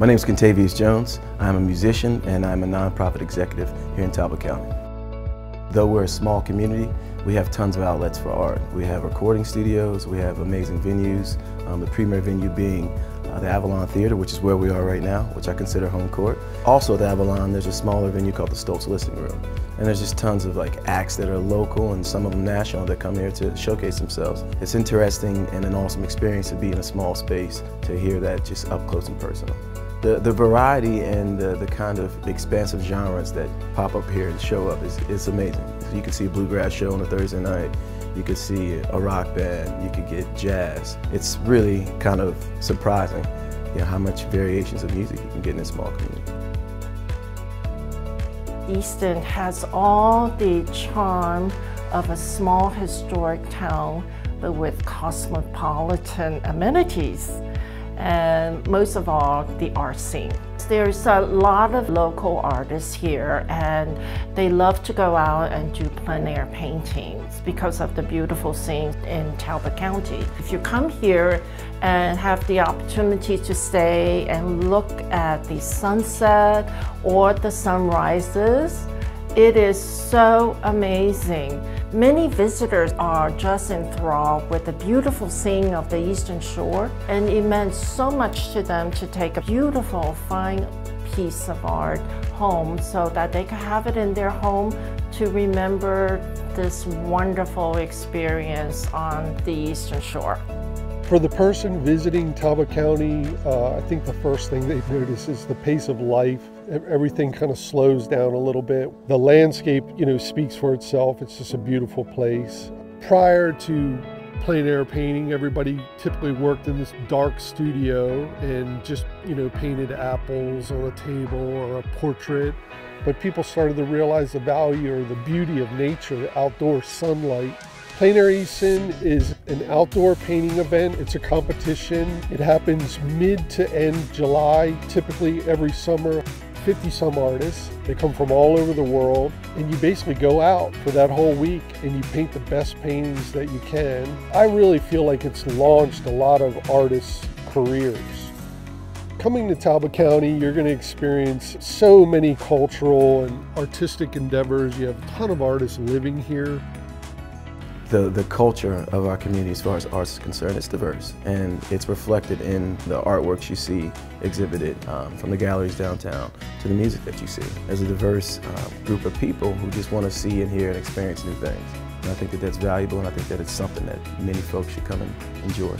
My name is Contavious Jones. I'm a musician and I'm a nonprofit executive here in Talbot County. Though we're a small community, we have tons of outlets for art. We have recording studios, we have amazing venues, um, the premier venue being uh, the Avalon Theater, which is where we are right now, which I consider home court. Also at the Avalon, there's a smaller venue called the Stoltz Listening Room. And there's just tons of like acts that are local and some of them national that come here to showcase themselves. It's interesting and an awesome experience to be in a small space to hear that just up close and personal. The, the variety and the, the kind of expansive genres that pop up here and show up is, is amazing. You can see a bluegrass show on a Thursday night, you could see a rock band, you could get jazz. It's really kind of surprising you know, how much variations of music you can get in a small community. Easton has all the charm of a small historic town, but with cosmopolitan amenities and most of all, the art scene. There's a lot of local artists here and they love to go out and do plein air paintings because of the beautiful scenes in Talbot County. If you come here and have the opportunity to stay and look at the sunset or the sunrises, it is so amazing. Many visitors are just enthralled with the beautiful scene of the Eastern Shore, and it meant so much to them to take a beautiful, fine piece of art home so that they could have it in their home to remember this wonderful experience on the Eastern Shore. For the person visiting Talbot County, uh, I think the first thing they notice is the pace of life. Everything kind of slows down a little bit. The landscape, you know, speaks for itself. It's just a beautiful place. Prior to plein air painting, everybody typically worked in this dark studio and just, you know, painted apples on a table or a portrait. But people started to realize the value or the beauty of nature, outdoor sunlight Plein Air Easton is an outdoor painting event. It's a competition. It happens mid to end July, typically every summer. 50 some artists. They come from all over the world and you basically go out for that whole week and you paint the best paintings that you can. I really feel like it's launched a lot of artists' careers. Coming to Talbot County, you're going to experience so many cultural and artistic endeavors. You have a ton of artists living here the, the culture of our community as far as arts is concerned is diverse and it's reflected in the artworks you see exhibited um, from the galleries downtown to the music that you see. There's a diverse uh, group of people who just want to see and hear and experience new things. And I think that that's valuable and I think that it's something that many folks should come and enjoy.